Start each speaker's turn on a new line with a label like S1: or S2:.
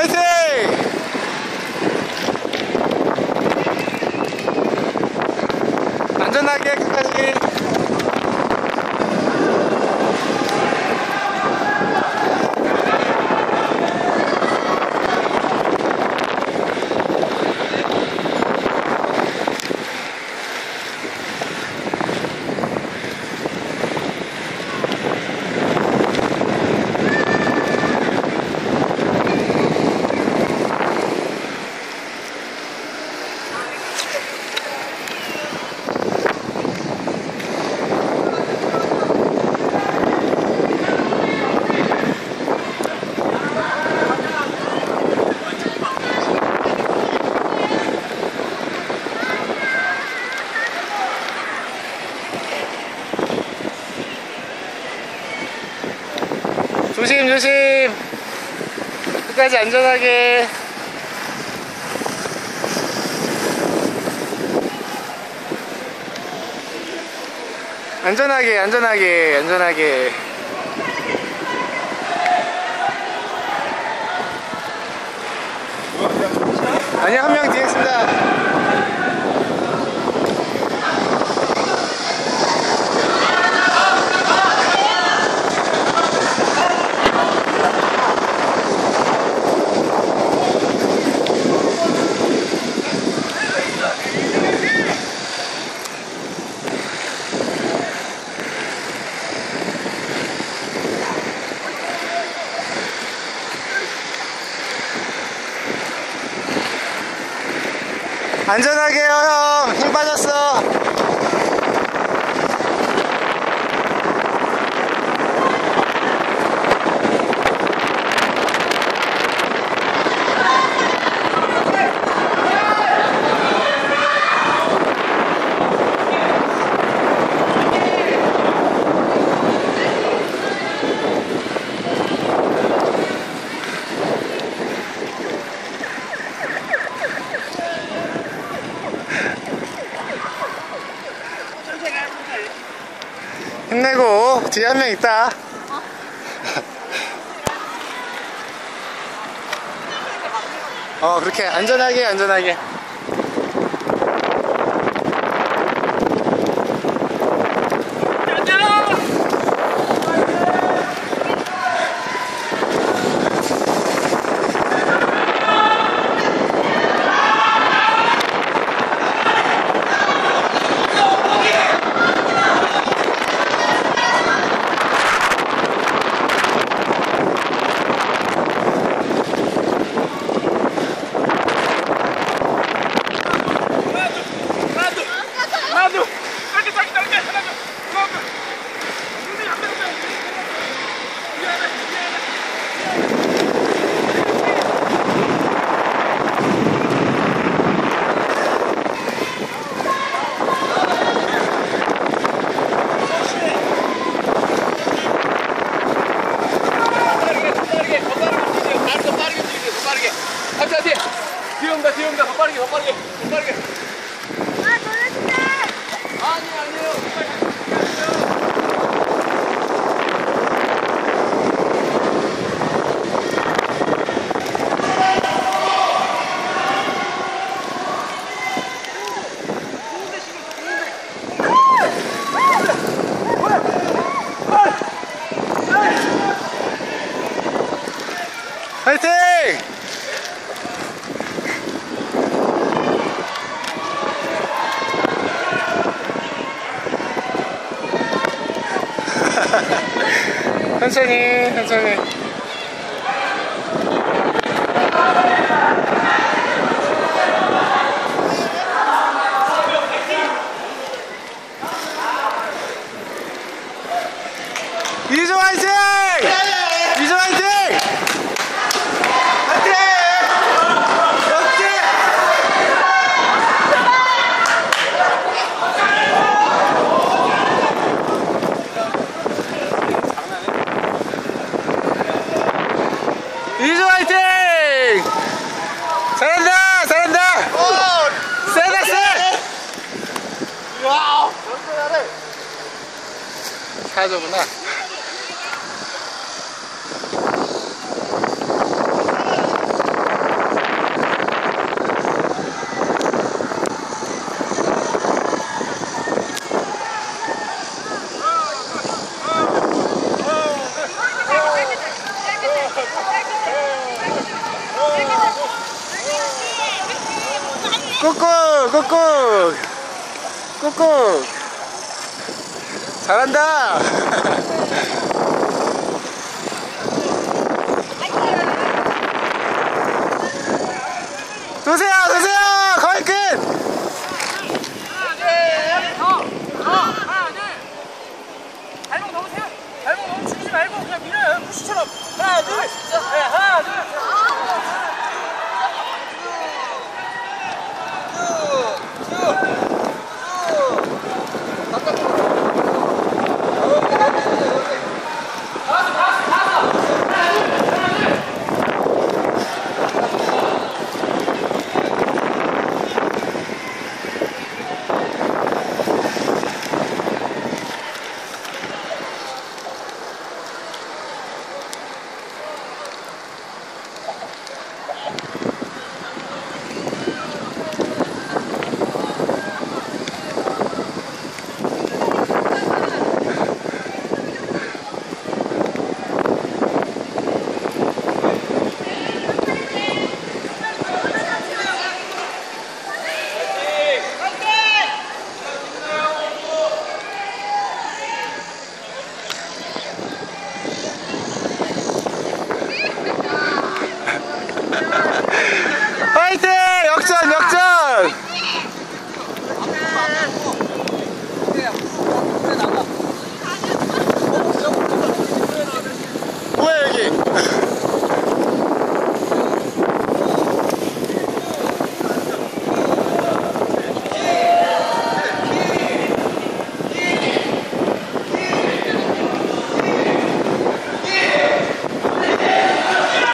S1: 화이팅! 안전하게 끝까지 조심. 끝까지 안전하게. 안전하게 안전하게 안전하게. 아니 한명 뒤에 있습니다 안전하게요 형. 힘 빠졌어. 힘내고 뒤에 한 명 있다. 어 그렇게 안전하게 안전하게.
S2: 하나 짧게 짧게 짧게 하나 둘 하나 둘 준비 안 됐어 미안해 미안해 빠르게 더 빠르게 더 빠르게 움직여 발더 빠르게 움직여 더 빠르게 하트 하트 뒤에 온다 뒤에 온다 더 빠르게 더 빠르게. 더 빠르게 아니 아니에요
S1: 普通に普。 잘한다! 세 꾹꾹 꾹꾹. 꾹꾹. 잘한다. 도세요? 도세요? 거의 끝!
S3: 발목 너무 세워 발목 너무 죽이지 말고 그냥 밀어요. 푸시처럼. 하나 둘 高くない